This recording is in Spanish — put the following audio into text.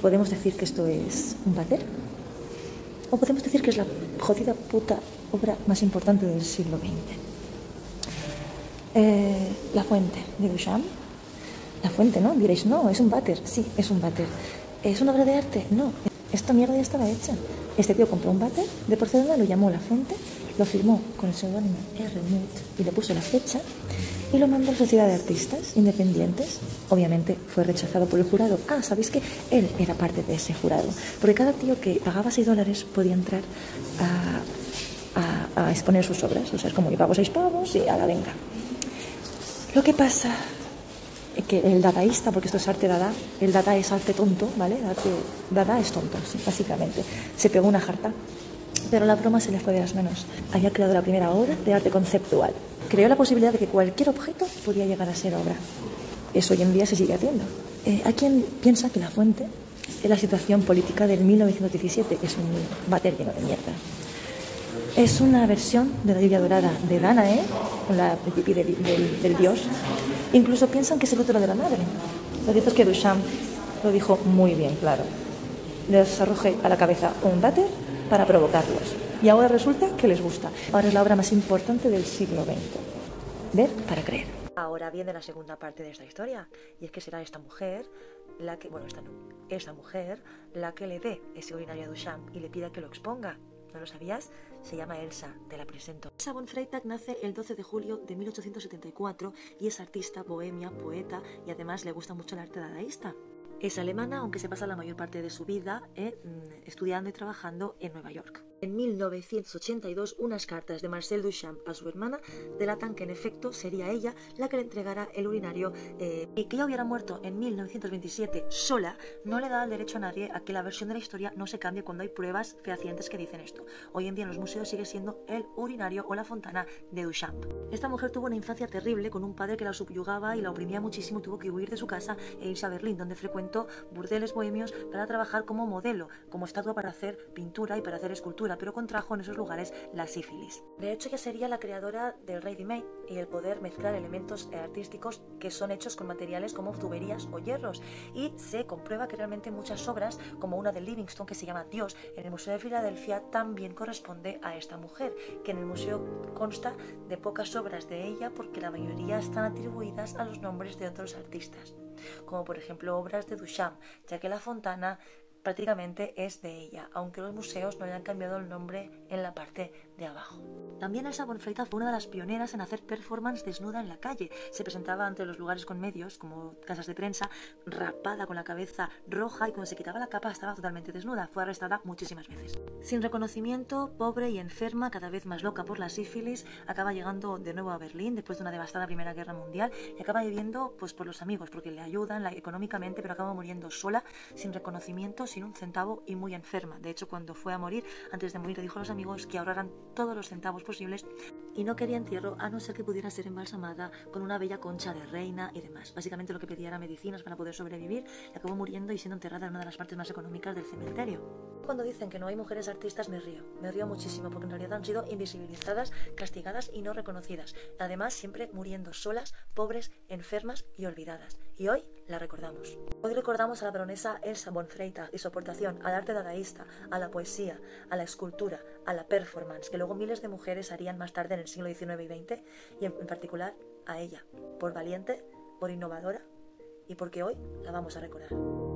podemos decir que esto es un váter, o podemos decir que es la jodida puta obra más importante del siglo XX. Eh, la fuente de Duchamp. La fuente, ¿no? Diréis, no, es un váter. Sí, es un váter. ¿Es una obra de arte? No. Esta mierda ya estaba hecha. Este tío compró un váter de porcelana, lo llamó La Fuente, lo firmó con el seudónimo R. Mood y le puso la fecha y lo mandó a la Sociedad de Artistas Independientes. Obviamente fue rechazado por el jurado. Ah, ¿sabéis que él era parte de ese jurado? Porque cada tío que pagaba 6 dólares podía entrar a, a, exponer sus obras. O sea, es como yo pago 6 pavos y a la venga. Lo que pasa es que el dadaísta, porque esto es arte dada, el dada es arte tonto, ¿vale? Arte, dada es tonto, básicamente. Se pegó una jarta pero la broma se le fue de las manos. Había creado la primera obra de arte conceptual. Creó la posibilidad de que cualquier objeto podía llegar a ser obra. Eso hoy en día se sigue haciendo. Eh, hay quien piensa que la fuente es la situación política del 1917, que es un bater lleno de mierda. Es una versión de la Biblia Dorada de Danae, con la pipí del, del, dios. Incluso piensan que es el útero de la madre. Lo cierto es que Duchamp lo dijo muy bien, claro. Les arrojé a la cabeza un váter para provocarlos. Y ahora resulta que les gusta. Ahora es la obra más importante del siglo XX. Ver para creer. Ahora viene la segunda parte de esta historia, y es que será esta mujer la que, bueno, esta no, esa mujer la que le dé ese urinario a Duchamp y le pida que lo exponga. ¿No lo sabías? Se llama Elsa, te la presento. Elsa von Freytag nace el 12 de julio de 1874 y es artista, bohemia, poeta y además le gusta mucho el arte dadaísta. Es alemana, aunque se pasa la mayor parte de su vida eh, mm, estudiando y trabajando en Nueva York. En 1982, unas cartas de Marcel Duchamp a su hermana delatan que en efecto sería ella la que le entregara el urinario eh, y que ella hubiera muerto en 1927 sola no le da el derecho a nadie a que la versión de la historia no se cambie cuando hay pruebas fehacientes que dicen esto. Hoy en día en los museos sigue siendo el urinario o la fontana de Duchamp. Esta mujer tuvo una infancia terrible con un padre que la subyugaba y la oprimía muchísimo, tuvo que huir de su casa e irse a Berlín, donde frecuentó burdeles bohemios para trabajar como modelo, como estatua para hacer pintura y para hacer escultura pero contrajo en esos lugares la sífilis. De hecho, ella sería la creadora del ready-made y el poder mezclar elementos artísticos que son hechos con materiales como tuberías o hierros. Y se comprueba que realmente muchas obras, como una de Livingston que se llama Dios, en el Museo de Filadelfia también corresponde a esta mujer, que en el museo consta de pocas obras de ella porque la mayoría están atribuidas a los nombres de otros artistas como por ejemplo obras de Duchamp, ya que La Fontana prácticamente es de ella, aunque los museos no hayan cambiado el nombre en la parte de abajo. También Elsa Bonfreita fue una de las pioneras en hacer performance desnuda en la calle. Se presentaba ante los lugares con medios, como casas de prensa, rapada con la cabeza roja y cuando se quitaba la capa estaba totalmente desnuda. Fue arrestada muchísimas veces. Sin reconocimiento, pobre y enferma, cada vez más loca por la sífilis, acaba llegando de nuevo a Berlín después de una devastada Primera Guerra Mundial y acaba viviendo pues por los amigos, porque le ayudan económicamente, pero acaba muriendo sola, sin reconocimiento, sin un centavo y muy enferma. De hecho, cuando fue a morir, antes de morir, le dijo a los amigos que ahorraran todos los centavos posibles y no quería entierro a no ser que pudiera ser embalsamada con una bella concha de reina y demás. Básicamente lo que pedía era medicinas para poder sobrevivir y acabó muriendo y siendo enterrada en una de las partes más económicas del cementerio. Cuando dicen que no hay mujeres artistas me río, me río muchísimo porque en realidad han sido invisibilizadas, castigadas y no reconocidas. Además, siempre muriendo solas, pobres, enfermas y olvidadas. Y hoy la recordamos. Hoy recordamos a la baronesa Elsa Bonfreita y su aportación al arte dadaísta, a la poesía, a la escultura, a la performance, que luego miles de mujeres harían más tarde en el siglo XIX y XX, y en particular a ella, por valiente, por innovadora y porque hoy la vamos a recordar.